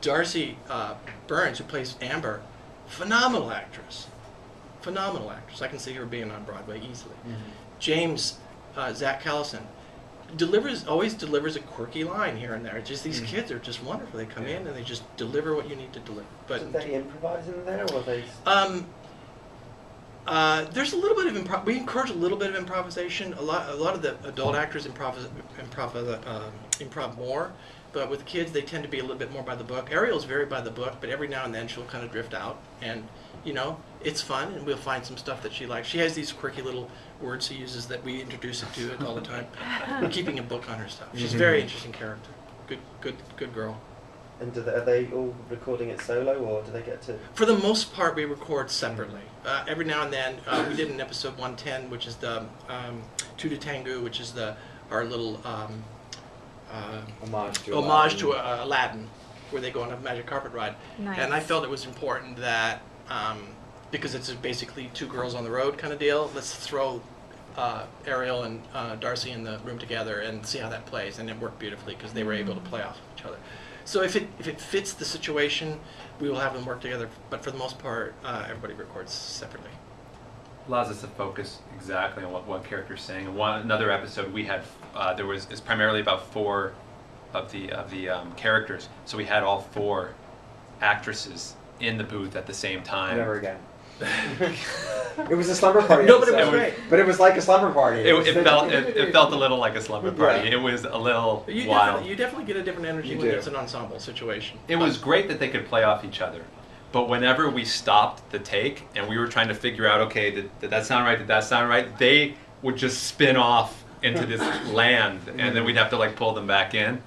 Darcy uh, Byrnes, who plays Amber, phenomenal actress. Phenomenal actress. I can see her being on Broadway easily. James uh, Zach Callison delivers always delivers a quirky line here and there. Just these Mhm. kids are just wonderful. They come Yeah. in and they just deliver what you need to deliver. But Did they improvise in there, or they? um, uh, there's a little bit of improv. We encourage a little bit of improvisation. A lot, a lot of the adult actors improv, improv, um, improv more, but with kids they tend to be a little bit more by the book. Ariel's very by the book, but every now and then she'll kind of drift out, and you know it's fun, and we'll find some stuff that she likes. She has these quirky little words she uses that we introduce it to it all the time. We're keeping a book on her stuff. She's a very interesting character. Good, good, good girl. And do they, are they all recording it solo, or do they get to? For the most part, we record separately. Uh, every now and then, uh, we did an episode 110, which is the um, Two to Tangu, which is the our little um, uh, Homage to homage to Aladdin. uh, Aladdin, where they go on a magic carpet ride. Nice. And I felt it was important that um, because it's basically two girls on the road kind of deal. Let's throw uh, Ariel and uh, Darcy in the room together and see how that plays. And it worked beautifully because they were able to play off of each other. So if it if it fits the situation, we will have them work together. But for the most part, uh, everybody records separately. allows us to focus exactly on what one character is saying. And one another episode we had uh, there was is primarily about four of the of the um, characters. So we had all four actresses in the booth at the same time. Never again. It was a slumber party. No, but it was episode. great. But it was like a slumber party. It, was it felt it, it felt a little like a slumber party. Yeah. It was a little You wild. definitely, you definitely get a different energy You when do. it's an ensemble situation. It was great that they could play off each other. But whenever we stopped the take and we were trying to figure out, okay, did, did that sound right? Did that sound right? They would just spin off into this land, and then we'd have to like pull them back in.